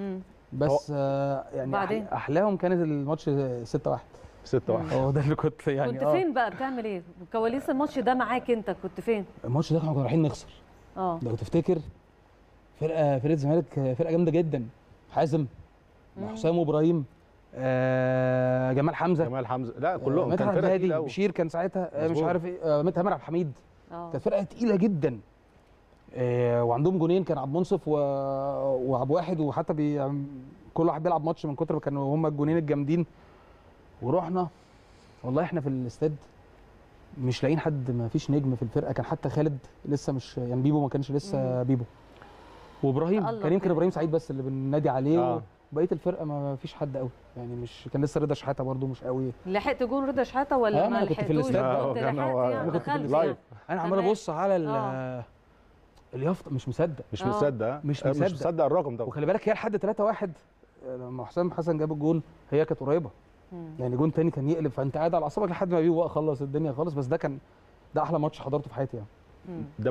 مم. بس آه يعني بعدين؟ أحلاهم كانت الماتش 6 1 6 1 هو ده اللي كنت يعني كنت آه. فين بقى؟ بتعمل إيه؟ كواليس الماتش ده معاك أنت كنت فين؟ الماتش ده إحنا كنا رايحين نخسر. آه. لو تفتكر فرقه فرقة الزمالك فرقة جامدة جدا. حازم. حسام وابراهيم آه جمال حمزة. جمال حمزة. لا كلهم. مدحت كان فرقة تقيلة قوي بشير كان ساعتها آه مش. عارف إيه آه مدحت عبد الحميد آه. كانت فرقة تقيلة جدا. آه وعندهم جونين كان عبد المنصف و... وعبد الواحد وحتى بي... كل واحد بيلعب ماتش من كتر ما كانوا هم الجونين الجامدين ورحنا والله إحنا في الاستاد مش لاقيين حد ما فيش نجم في الفرقة كان حتى خالد لسه مش يعني بيبو ما كانش لسه بيبو وابراهيم كان يمكن. إبراهيم سعيد بس اللي بننادي عليه آه. وبقية الفرقة ما فيش حد قوي يعني مش كان لسه رضا شحاتة برده مش قوي لحقت جون رضا شحاتة ولا آه، ما أنا كنت في لحقتوش الاستاد. كنت آه، يعني في ال live. يعني أنا عمال. أبص على ال- آه. اليافطه مش مصدق مش آه. مصدق ها؟ مش آه، مصدق. مش مصدق الرقم ده وخلي بالك هي لحد 3 1 لما حسام حسن جاب الجون هي كانت قريبة. يعني جون تاني كان يقلب فأنت قاعد على أعصابك لحد ما بيبو بقى خلص الدنيا خالص بس ده كان ده أحلى ماتش حضرته في حياتي يعني